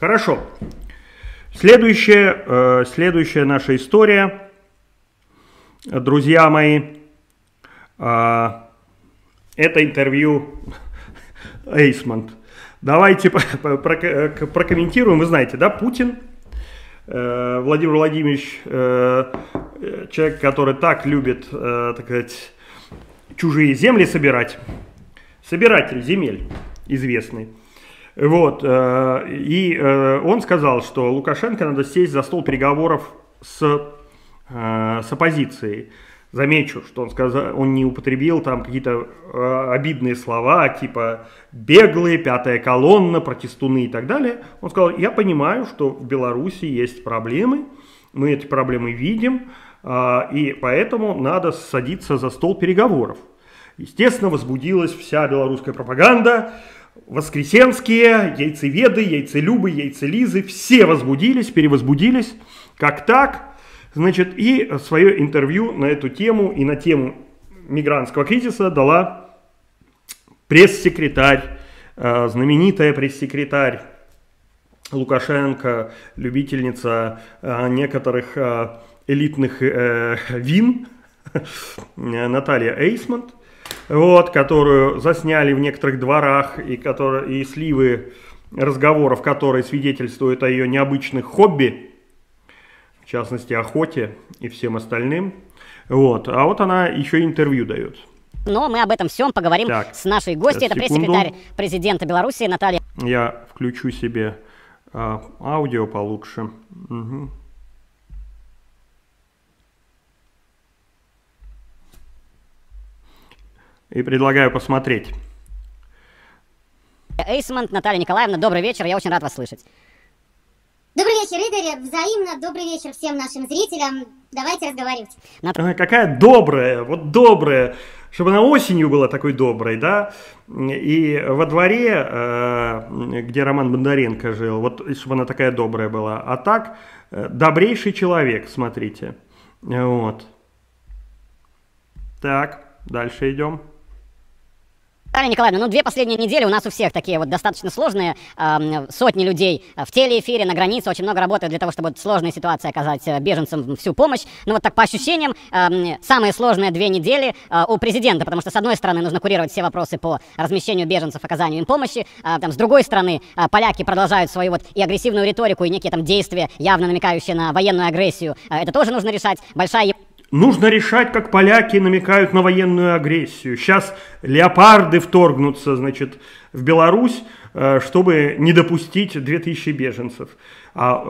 Хорошо. Следующая, э, следующая наша история, друзья мои, э, это интервью Эйсмонт. Давайте прокомментируем. Вы знаете, да, Путин, э, Владимир Владимирович, э, человек, который так любит, э, так сказать, чужие земли собирать, собиратель земель известный. Вот, и он сказал, что Лукашенко надо сесть за стол переговоров с, с оппозицией. Замечу, что он, сказал, он не употребил там какие-то э, обидные слова, типа беглые, пятая колонна, протестуны и так далее. Он сказал, я понимаю, что в Беларуси есть проблемы, мы эти проблемы видим, э, и поэтому надо садиться за стол переговоров. Естественно, возбудилась вся белорусская пропаганда, воскресенские, яйцеведы, яйцелюбы, яйцелизы, все возбудились, перевозбудились. Как так? Значит, и свое интервью на эту тему и на тему мигрантского кризиса дала пресс-секретарь, э, знаменитая пресс-секретарь Лукашенко, любительница э, некоторых э, элитных вин, Наталья Эйсмонт, вот, которую засняли в некоторых дворах и, которые, и сливы разговоров, которые свидетельствуют о ее необычных хобби – в частности охоте и всем остальным. Вот. А вот она еще интервью дает. Но мы об этом всем поговорим так, с нашей гостьей. Это пресс-секретарь президента Беларуси Наталья. Я включу себе э, аудио получше. Угу. И предлагаю посмотреть. Эйсмонт, Наталья Николаевна, добрый вечер, я очень рад вас слышать. Добрый вечер, Игорь. Взаимно добрый вечер всем нашим зрителям. Давайте разговаривать. Ага, какая добрая, вот добрая, чтобы она осенью была такой доброй, да? И во дворе, э, где Роман Бондаренко жил, вот чтобы она такая добрая была. А так, э, добрейший человек, смотрите. Вот. Так, дальше идем. Наталья Николаевна, ну две последние недели у нас у всех такие вот достаточно сложные. Э, сотни людей в телеэфире, на границе очень много работают для того, чтобы вот сложные ситуации оказать э, беженцам всю помощь. Но вот так по ощущениям, э, самые сложные две недели э, у президента, потому что с одной стороны нужно курировать все вопросы по размещению беженцев, оказанию им помощи, э, там, с другой стороны э, поляки продолжают свою вот и агрессивную риторику, и некие там действия, явно намекающие на военную агрессию. Э, это тоже нужно решать. Большая Нужно решать, как поляки намекают на военную агрессию. Сейчас леопарды вторгнутся, значит, в Беларусь, э, чтобы не допустить 2000 беженцев. А э,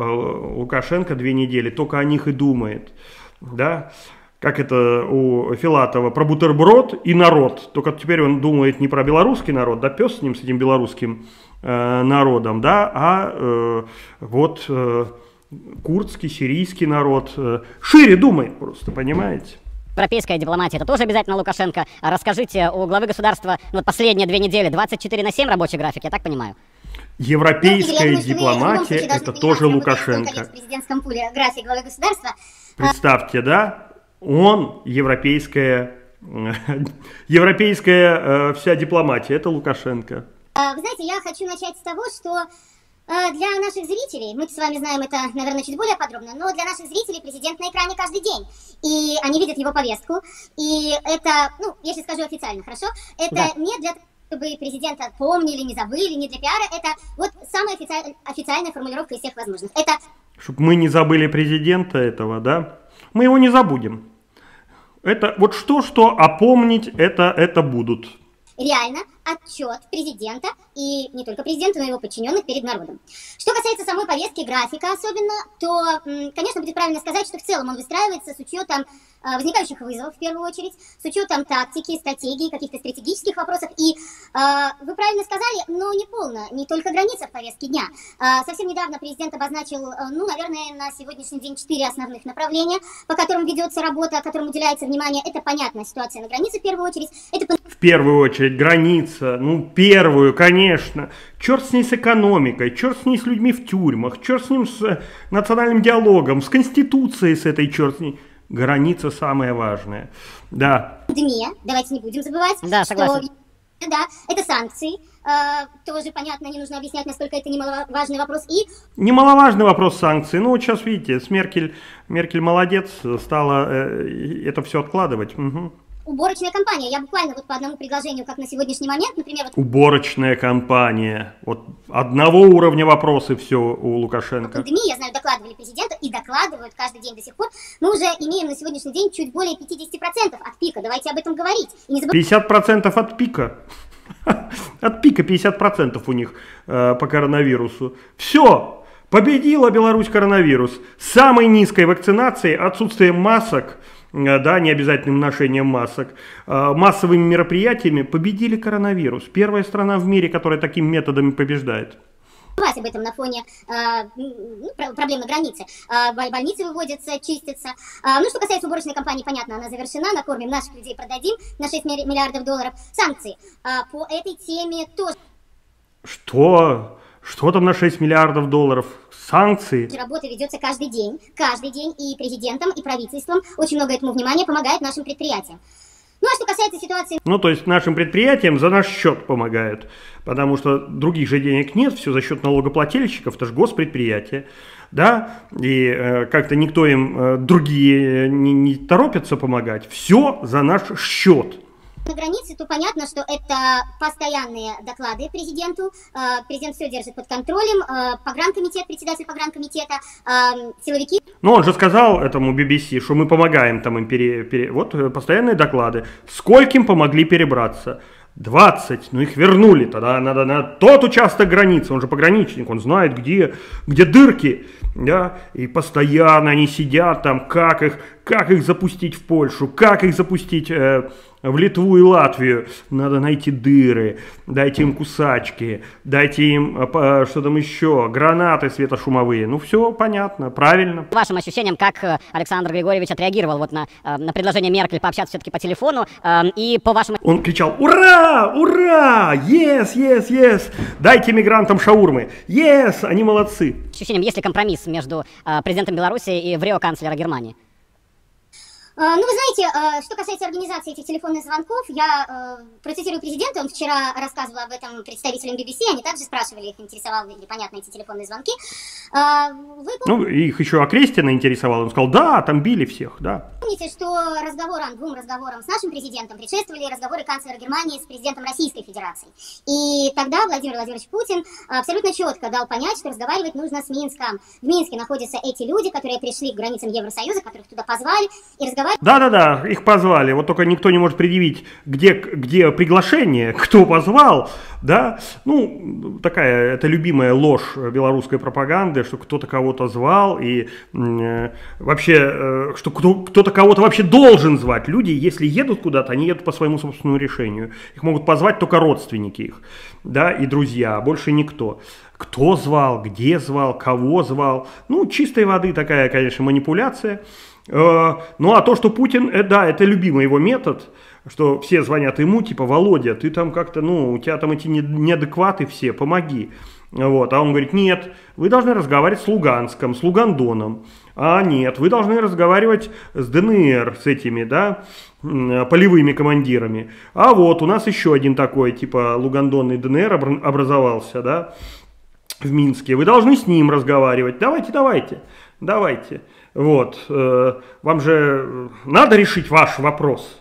Лукашенко две недели только о них и думает. Да? Как это у Филатова, про бутерброд и народ. Только теперь он думает не про белорусский народ, да пес с ним, с этим белорусским э, народом, да, а вот... Э, курдский, сирийский народ. Э, шире думает просто, понимаете? Европейская дипломатия, это тоже обязательно Лукашенко. А расскажите, у главы государства ну, вот последние две недели 24 на 7 рабочий график, я так понимаю? Европейская ну, дипломатия – это тоже Лукашенко. В президентском пуле график главы государства. Представьте, да? Он европейская, европейская э, вся дипломатия, это Лукашенко. А, вы знаете, я хочу начать с того, что Э, для наших зрителей, мы с вами знаем это, наверное, чуть более подробно, но для наших зрителей президент на экране каждый день. И они видят его повестку. И это, ну, я сейчас скажу официально, хорошо? Это да. не для чтобы президента помнили, не забыли, не для пиара. Это вот самая офици... официальная формулировка из всех возможных. Это... Чтобы мы не забыли президента этого, да? Мы его не забудем. Это вот что, что, а помнить это, это будут. Реально отчет президента и не только президента, но и его подчиненных перед народом. Что касается самой повестки, графика особенно, то, конечно, будет правильно сказать, что в целом он выстраивается с учетом а, возникающих вызовов в первую очередь, с учетом тактики, стратегии, каких-то стратегических вопросов. И э, вы правильно сказали, но не полно, не только граница в повестке дня. Э, совсем недавно президент обозначил, ну, наверное, на сегодняшний день четыре основных направления, по которым ведется работа, которым уделяется внимание. Это понятная ситуация на границе в первую очередь. Это... В первую очередь граница, ну, первую, конечно. Черт с ней с экономикой, черт с ней с людьми в тюрьмах, черт с ним с национальным диалогом, с конституцией с этой черт с ней граница самая важная. Да. Дне, давайте не будем забывать, да, согласен. что Да, это санкции. Э, тоже понятно, не нужно объяснять, насколько это немаловажный вопрос. И... Немаловажный вопрос санкций. Ну, вот сейчас видите, с Меркель, Меркель молодец, стала э, это все откладывать. Угу уборочная компания. Я буквально вот по одному предложению, как на сегодняшний момент, например... Вот... Уборочная компания. Вот одного уровня вопросы все у Лукашенко. Пандемии, я знаю, докладывали президенту и докладывают каждый день до сих пор. Мы уже имеем на сегодняшний день чуть более 50% от пика. Давайте об этом говорить. И не забыв... 50% от пика? От пика 50% у них э, по коронавирусу. Все, победила Беларусь коронавирус. Самой низкой вакцинацией, отсутствием масок – да, необязательным ношением масок, э, массовыми мероприятиями победили коронавирус. Первая страна в мире, которая такими методами побеждает об этом на фоне э, ну, проблем на границе. Э, больницы выводятся, чистятся. Э, ну, что касается уборочной кампании, понятно, она завершена, накормим наших людей, продадим на 6 миллиардов долларов. Санкции э, по этой теме тоже. Что? Что там на 6 миллиардов долларов? Санкции. Работа ведется каждый день, каждый день, и президентом, и правительством очень много этому внимания помогает нашим предприятиям. Ну а что касается ситуации... Ну то есть нашим предприятиям за наш счет помогают, потому что других же денег нет, все за счет налогоплательщиков, это же госпредприятие, да, и э, как-то никто им, э, другие не, не торопятся помогать, все за наш счет на границе, то понятно, что это постоянные доклады президенту. Э, президент все держит под контролем. Э, погранкомитет, председатель погранкомитета, э, силовики. Ну, он же сказал этому BBC, что мы помогаем там им пере... пере... Вот постоянные доклады. Скольким помогли перебраться? 20, ну их вернули, тогда надо на тот участок границы, он же пограничник, он знает, где, где дырки, да, и постоянно они сидят там, как их, как их запустить в Польшу, как их запустить э, в Литву и Латвию. Надо найти дыры, дайте им кусачки, дайте им, э, что там еще, гранаты светошумовые. Ну, все понятно, правильно. Вашим ощущениям, как э, Александр Григорьевич отреагировал вот на, э, на предложение Меркель пообщаться все-таки по телефону, и по вашим... Он кричал, ура, ура, yes, yes, yes, дайте мигрантам шаурмы, yes, они молодцы. Ощущением, есть ли компромисс между президентом Беларуси и врио канцлера Германии? А, ну, вы знаете, а, что касается организации этих телефонных звонков, я а, процитирую президента, он вчера рассказывал об этом представителям BBC, они также спрашивали, их интересовали ли, понятно, эти телефонные звонки. Вы... Ну, их еще Окрестина интересовал, он сказал, да, там били всех, да. Помните, что разговорам, двум разговорам с нашим президентом предшествовали разговоры канцлера Германии с президентом Российской Федерации. И тогда Владимир Владимирович Путин абсолютно четко дал понять, что разговаривать нужно с Минском. В Минске находятся эти люди, которые пришли к границам Евросоюза, которых туда позвали, и разговаривать да-да-да, их позвали. Вот только никто не может предъявить, где, где приглашение, кто позвал, да. Ну, такая, это любимая ложь белорусской пропаганды, что кто-то кого-то звал, и э, вообще, э, что кто, кто-то кого-то вообще должен звать. Люди, если едут куда-то, они едут по своему собственному решению. Их могут позвать только родственники их, да, и друзья, а больше никто кто звал, где звал, кого звал. Ну, чистой воды такая, конечно, манипуляция. Э, ну а то, что Путин, э, да, это любимый его метод, что все звонят ему, типа, Володя, ты там как-то, ну, у тебя там эти неадекваты все, помоги. Вот, а он говорит, нет, вы должны разговаривать с Луганском, с Лугандоном. А нет, вы должны разговаривать с ДНР, с этими, да, полевыми командирами. А вот у нас еще один такой, типа, Лугандонный ДНР образовался, да, в Минске. Вы должны с ним разговаривать. Давайте, давайте, давайте. Вот. Э, вам же надо решить ваш вопрос.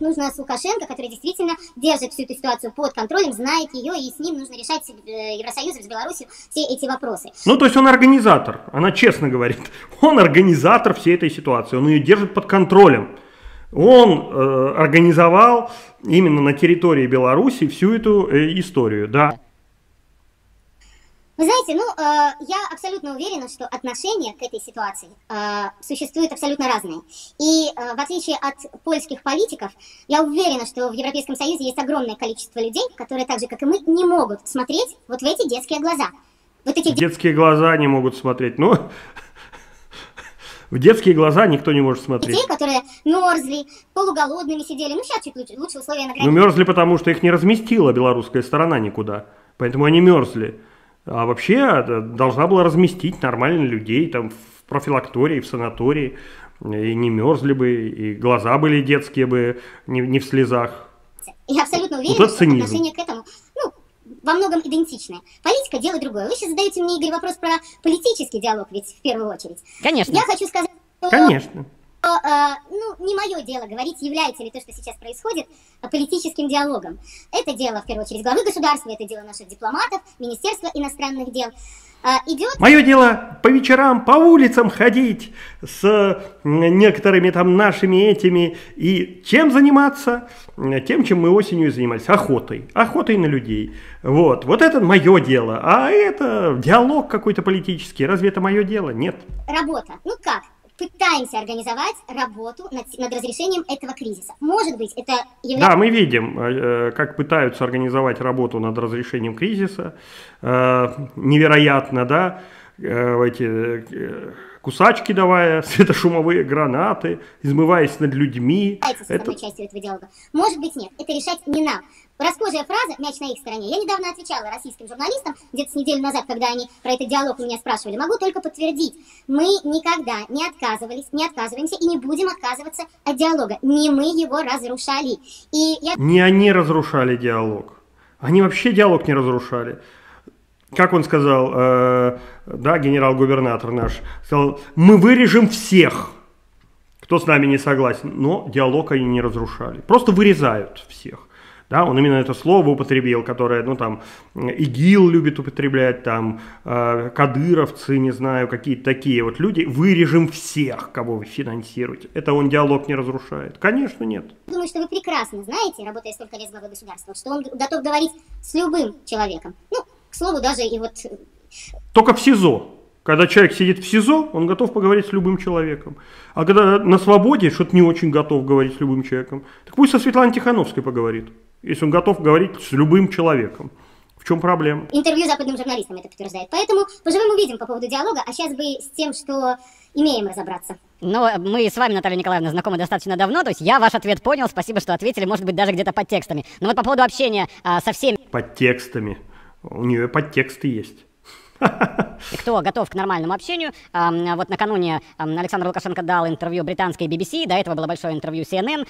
Нужно с Лукашенко, который действительно держит всю эту ситуацию под контролем, знает ее, и с ним нужно решать с э, Евросоюзом, с Беларусью все эти вопросы. Ну, то есть он организатор, она честно говорит. Он организатор всей этой ситуации, он ее держит под контролем. Он э, организовал именно на территории Беларуси всю эту э, историю, да. Вы знаете, ну, э, я абсолютно уверена, что отношения к этой ситуации э, существуют абсолютно разные. И э, в отличие от польских политиков, я уверена, что в Европейском Союзе есть огромное количество людей, которые так же, как и мы, не могут смотреть вот в эти детские глаза. Вот эти детские глаза не могут смотреть. Ну, в детские глаза никто не может смотреть. Детей, которые мерзли, полуголодными сидели. Ну, сейчас чуть лучше, лучше условия на границе. Ну, мерзли, потому что их не разместила белорусская сторона никуда. Поэтому они мерзли. А вообще э, должна была разместить нормально людей там в профилактории, в санатории, и не мерзли бы, и глаза были детские бы, не, не в слезах. И абсолютно уверена, Вот что цинизм. отношение к этому, ну, во многом идентичное. Политика – дело другое. Вы сейчас задаете мне, Игорь, вопрос про политический диалог, ведь в первую очередь. Конечно. Я хочу сказать, что Конечно. Э, ну, не мое дело говорить, является ли то, что сейчас происходит, э, политическим диалогом. Это дело, в первую очередь, главы государства, это дело наших дипломатов, Министерства иностранных дел. Э, идет Мое дело по вечерам по улицам ходить с некоторыми там нашими этими и чем заниматься? Тем, чем мы осенью занимались. Охотой. Охотой на людей. Вот. Вот это мое дело. А это диалог какой-то политический. Разве это мое дело? Нет. работа. Ну как? Пытаемся организовать работу над, над разрешением этого кризиса. Может быть, это является... Да, мы видим, э, как пытаются организовать работу над разрешением кризиса. Э, Невероятно, да, э, эти э, кусачки давая, светошумовые гранаты, измываясь над людьми. Это- частью этого диалога. Может быть, нет. Это решать не нам. Расхожая фраза «мяч на их стороне». Я недавно отвечала российским журналистам, где-то с неделю назад, когда они про этот диалог у меня спрашивали. Могу только подтвердить. Мы никогда не отказывались, не отказываемся и не будем отказываться от диалога. Не мы его разрушали. И я Не они разрушали диалог. Они вообще диалог не разрушали. Как он сказал, э, да, генерал-губернатор наш, сказал, мы вырежем всех, кто с нами не согласен. Но диалог они не разрушали. Просто вырезают всех. Да, он именно это слово употребил, которое, ну там, ИГИЛ любит употреблять, там, э, кадыровцы, не знаю, какие-то такие вот люди. Вырежем всех, кого вы финансируете. Это он диалог не разрушает? Конечно, нет. думаю, что вы прекрасно знаете, работая столько лет главой государства, что он готов говорить с любым человеком. Ну, к слову, даже и вот э, Только в СИЗО. Когда человек сидит в СИЗО, он готов поговорить с любым человеком. А когда на свободе, что-то не очень готов говорить с любым человеком, так пусть со Светланой Тихановской поговорит. Если он готов говорить с любым человеком. В чем проблема? интервью западным журналистам это подтверждает. Поэтому поживем увидим по поводу диалога, а сейчас бы с тем, что имеем разобраться. Но мы с вами, Наталья Николаевна, знакомы достаточно давно, то есть я ваш ответ понял, спасибо, что ответили, может быть, даже где-то под текстами. Но вот по поводу общения а, со всеми, Под текстами. У нее подтексты есть. кто готов к нормальному общению, вот накануне Александр Лукашенко дал интервью британской BBC, до этого было большое интервью CNN,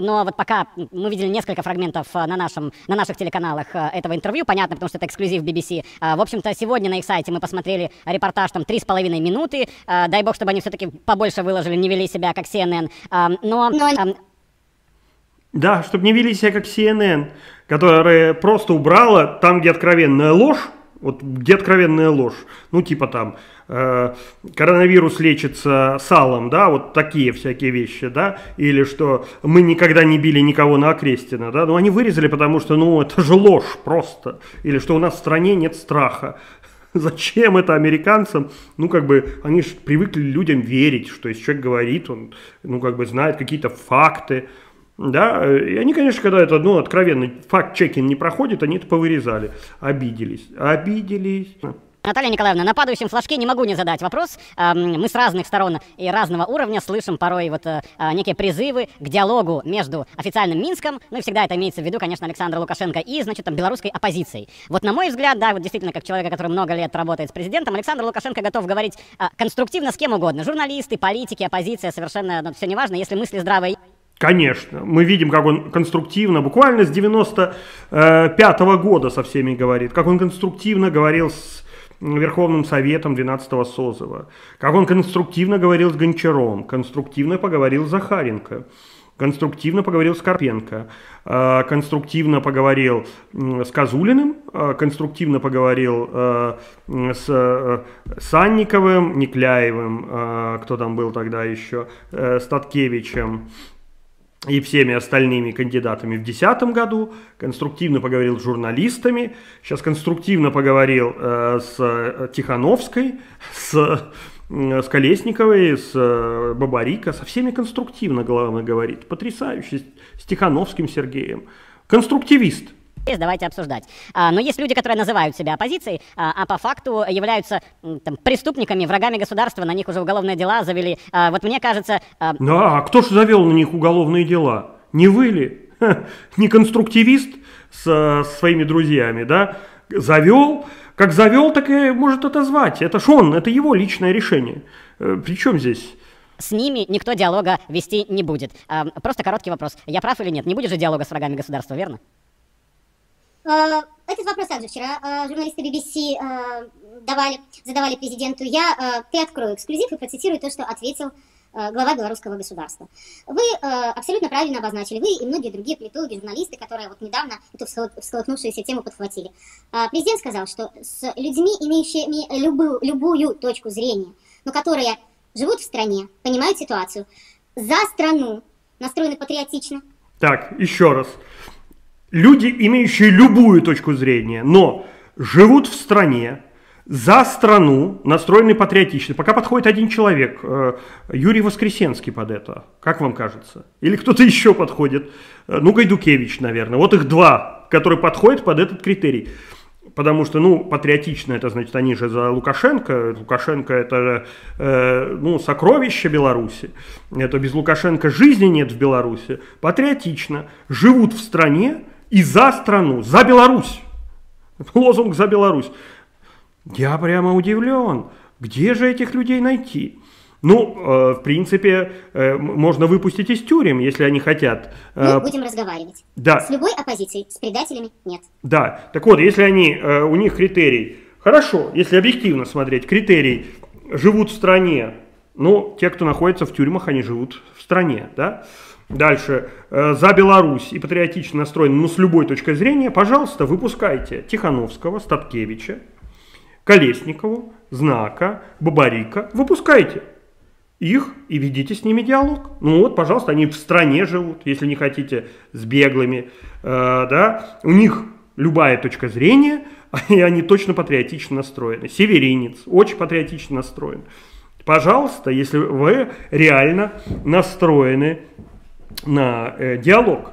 но вот пока мы видели несколько фрагментов а, на, нашем, на наших телеканалах а, этого интервью, понятно, потому что это эксклюзив BBC. А, В общем-то, сегодня на их сайте мы посмотрели репортаж там три с половиной минуты, дай бог, чтобы они все-таки побольше выложили, не вели себя как CNN, но... Но- Да, чтобы не вели себя как CNN, которая просто убрала там, где откровенная ложь, вот где откровенная ложь, ну типа там э, коронавирус лечится салом, да, вот такие всякие вещи, да, или что мы никогда не били никого на Окрестина, да, ну они вырезали, потому что, ну это же ложь просто, или что у нас в стране нет страха. Зачем это американцам? Ну, как бы, они же привыкли людям верить, что если человек говорит, он, ну, как бы, знает какие-то факты, да, и они, конечно, когда это, ну, откровенно, факт-чекинг не проходит, они это повырезали. Обиделись. Обиделись. Наталья Николаевна, на падающем флажке не могу не задать вопрос. Мы с разных сторон и разного уровня слышим порой вот э, а, некие призывы к диалогу между официальным Минском, ну и всегда это имеется в виду, конечно, Александр Лукашенко, и, значит, там, белорусской оппозицией. Вот на мой взгляд, да, вот действительно, как человека, который много лет работает с президентом, Александр Лукашенко готов говорить а, конструктивно с кем угодно. Журналисты, политики, оппозиция, совершенно ну, все неважно, если мысли здравые. Конечно, мы видим, как он конструктивно, буквально с 95 года со всеми говорит, как он конструктивно говорил с Верховным Советом 12-го созыва, как он конструктивно говорил с Гончаром, конструктивно поговорил с Захаренко, конструктивно поговорил с Карпенко, э, конструктивно поговорил с Козулиным, э, конструктивно поговорил э, с Санниковым, Никляевым, кто там был тогда еще, Статкевичем, и всеми остальными кандидатами в 2010 году, конструктивно поговорил с журналистами, сейчас конструктивно поговорил э, с э, Тихановской, с, э, с Колесниковой, с э, Бабарико, со всеми конструктивно, главное, говорит. Потрясающе, с, с Тихановским Сергеем. Конструктивист. Давайте обсуждать. А, но есть люди, которые называют себя оппозицией, а, а по факту являются там, преступниками, врагами государства, на них уже уголовные дела завели. А, вот мне кажется, а, Да, а кто же завел на них уголовные дела? Не вы ли? Ха, Не конструктивист со своими друзьями, да? Завел, как завел, так и может отозвать. Это ж он, это его личное решение. Причем здесь? с ними никто диалога вести не будет. А, просто короткий вопрос. Я прав или нет? Не будет же диалога с врагами государства, верно? Э, этот вопрос также вчера э, журналисты BBC э, давали, задавали президенту. Я приоткрою эксклюзив и процитирую то, что ответил глава белорусского государства. Вы абсолютно правильно обозначили, вы и многие другие политологи, журналисты, которые вот недавно эту всколыхнувшуюся тему подхватили. Президент сказал, что с людьми, имеющими любую, любую точку зрения, но которые живут в стране, понимают ситуацию, за страну, настроены патриотично. Так, еще раз люди, имеющие любую точку зрения, но живут в стране, за страну, настроены патриотично. Пока подходит один человек, э, Юрий Воскресенский под это, как вам кажется? Или кто-то еще подходит? Э, ну, Гайдукевич, наверное. Вот их два, которые подходят под этот критерий. Потому что, ну, патриотично, это значит, они же за Лукашенко. Лукашенко это, э, ну, сокровище Беларуси. Это без Лукашенко жизни нет в Беларуси. Патриотично. Живут в стране, и за страну, за Беларусь. Лозунг за Беларусь. Я прямо удивлен, где же этих людей найти? Ну, э, в принципе, э, можно выпустить из тюрем, если они хотят. Э, Мы будем разговаривать. Да. С любой оппозицией, с предателями нет. Да. Так вот, если они, э, у них критерий, хорошо, если объективно смотреть, критерий живут в стране, ну, те, кто находится в тюрьмах, они живут в стране, да? Дальше, э, за Беларусь и патриотично настроен, ну, с любой точки зрения, пожалуйста, выпускайте Тихановского, Статкевича, Колесникову, Знака, Бабарика, выпускайте их и ведите с ними диалог. Ну вот, пожалуйста, они в стране живут, если не хотите, с беглыми, э, да, у них любая точка зрения, и они точно патриотично настроены. Северинец очень патриотично настроен. Пожалуйста, если вы реально настроены на э, диалог.